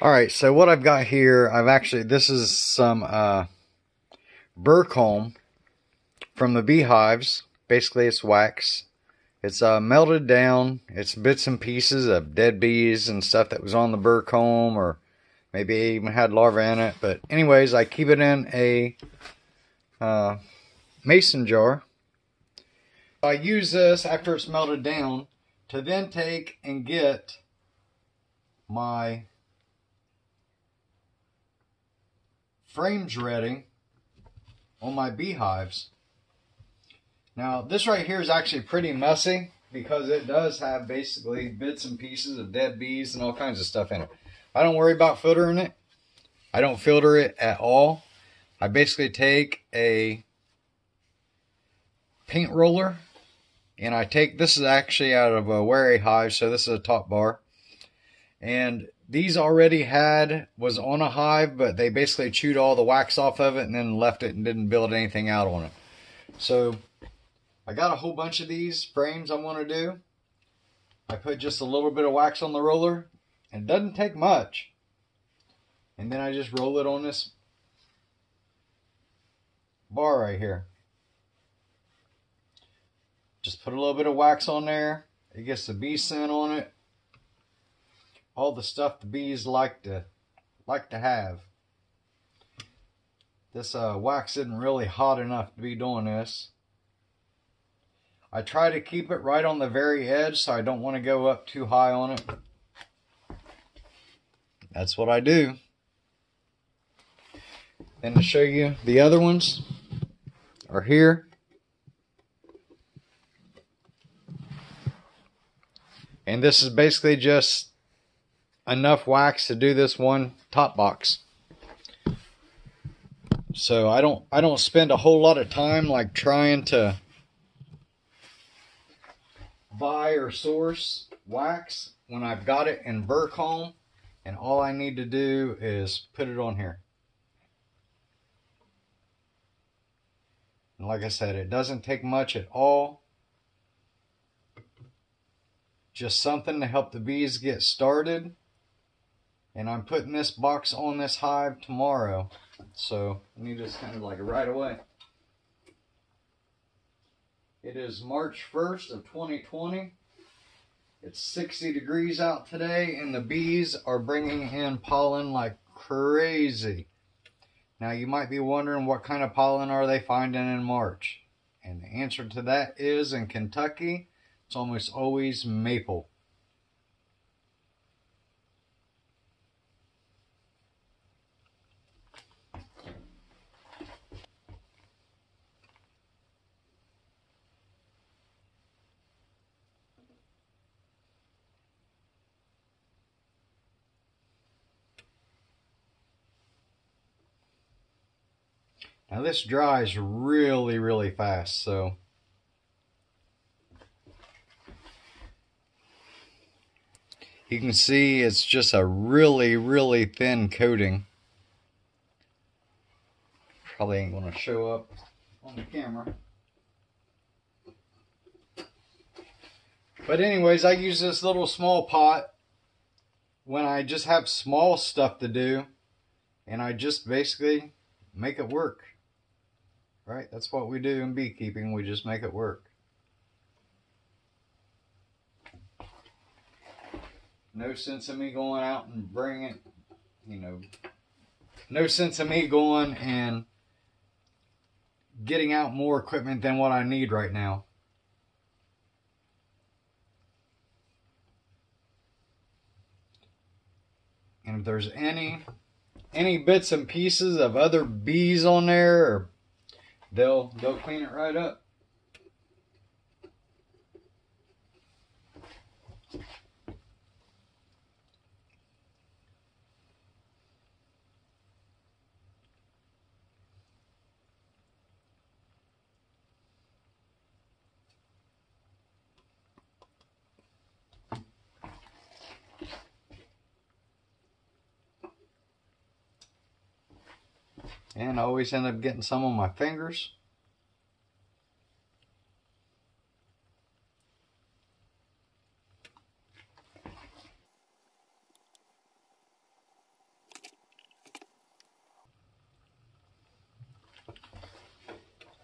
All right, so what I've got here, I've actually, this is some uh, burr from the beehives. Basically, it's wax. It's uh, melted down. It's bits and pieces of dead bees and stuff that was on the burr comb, or maybe even had larvae in it. But anyways, I keep it in a uh, mason jar. I use this after it's melted down to then take and get my frames ready on my beehives. Now this right here is actually pretty messy because it does have basically bits and pieces of dead bees and all kinds of stuff in it. I don't worry about filtering it. I don't filter it at all. I basically take a paint roller and I take, this is actually out of a Warre hive, so this is a top bar. And these already had, was on a hive, but they basically chewed all the wax off of it and then left it and didn't build anything out on it. So I got a whole bunch of these frames I want to do. I put just a little bit of wax on the roller. And it doesn't take much. And then I just roll it on this bar right here. Just put a little bit of wax on there. It gets the bee scent on it. All the stuff the bees like to like to have. This uh, wax isn't really hot enough to be doing this. I try to keep it right on the very edge so I don't want to go up too high on it. That's what I do. And to show you the other ones are here. And this is basically just enough wax to do this one top box. So I don't I don't spend a whole lot of time like trying to buy or source wax when I've got it in burr comb and all I need to do is put it on here. And like I said, it doesn't take much at all. Just something to help the bees get started. And I'm putting this box on this hive tomorrow. So I need this kind of like right away. It is March 1st of 2020. It's 60 degrees out today and the bees are bringing in pollen like crazy. Now you might be wondering what kind of pollen are they finding in March? And the answer to that is in Kentucky, it's almost always maple. Now this dries really, really fast, so you can see it's just a really, really thin coating. Probably ain't gonna show up on the camera. But anyways, I use this little small pot when I just have small stuff to do and I just basically make it work. Right? That's what we do in beekeeping. We just make it work. No sense in me going out and bringing, you know, no sense in me going and getting out more equipment than what I need right now. And if there's any any bits and pieces of other bees on there, they'll they'll clean it right up. and I always end up getting some on my fingers.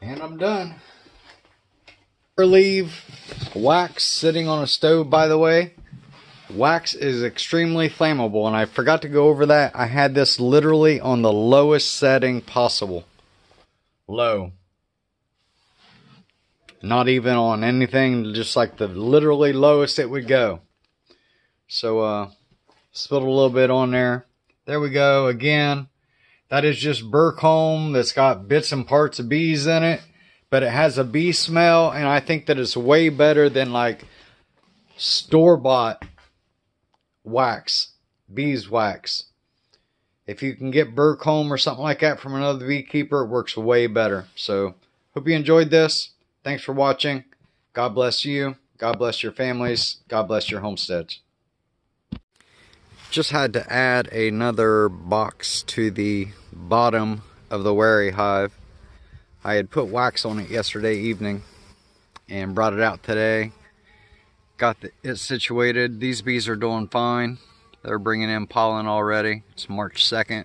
And I'm done. Leave wax sitting on a stove, by the way. Wax is extremely flammable, and I forgot to go over that. I had this literally on the lowest setting possible. Low. Not even on anything, just like the literally lowest it would go. So, uh, spilled a little bit on there. There we go. Again, that is just burr comb that's got bits and parts of bees in it, but it has a bee smell, and I think that it's way better than like store bought wax, beeswax. If you can get burr comb or something like that from another beekeeper, it works way better. So, hope you enjoyed this. Thanks for watching. God bless you. God bless your families. God bless your homesteads. Just had to add another box to the bottom of the warre hive. I had put wax on it yesterday evening and brought it out today got the, it situated. These bees are doing fine. They're bringing in pollen already. It's March 2nd.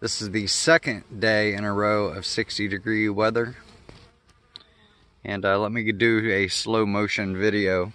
This is the second day in a row of 60 degree weather. And uh, let me do a slow motion video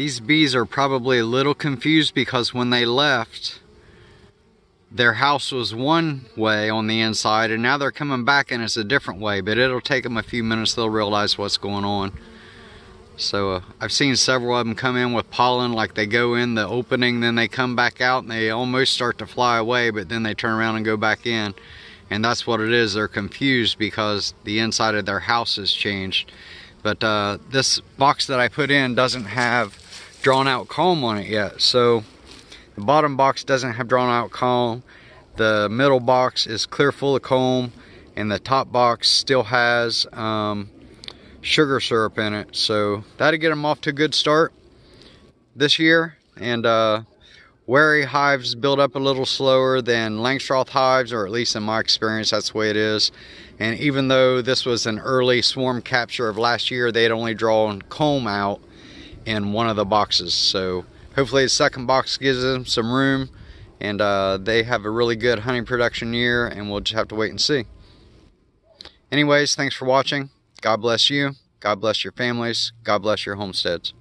These bees are probably a little confused because when they left, their house was one way on the inside and now they're coming back and it's a different way, but it'll take them a few minutes, they'll realize what's going on. So uh, I've seen several of them come in with pollen, like they go in the opening, then they come back out and they almost start to fly away, but then they turn around and go back in. And that's what it is, they're confused because the inside of their house has changed. But uh, this box that I put in doesn't have drawn out comb on it yet. So the bottom box doesn't have drawn out comb. The middle box is clear full of comb and the top box still has um, sugar syrup in it. So that'll get them off to a good start this year. And uh, warre hives build up a little slower than Langstroth hives, or at least in my experience, that's the way it is. And even though this was an early swarm capture of last year, they had only drawn comb out in one of the boxes. So hopefully the second box gives them some room and uh, they have a really good honey production year and we'll just have to wait and see. Anyways, thanks for watching. God bless you. God bless your families. God bless your homesteads.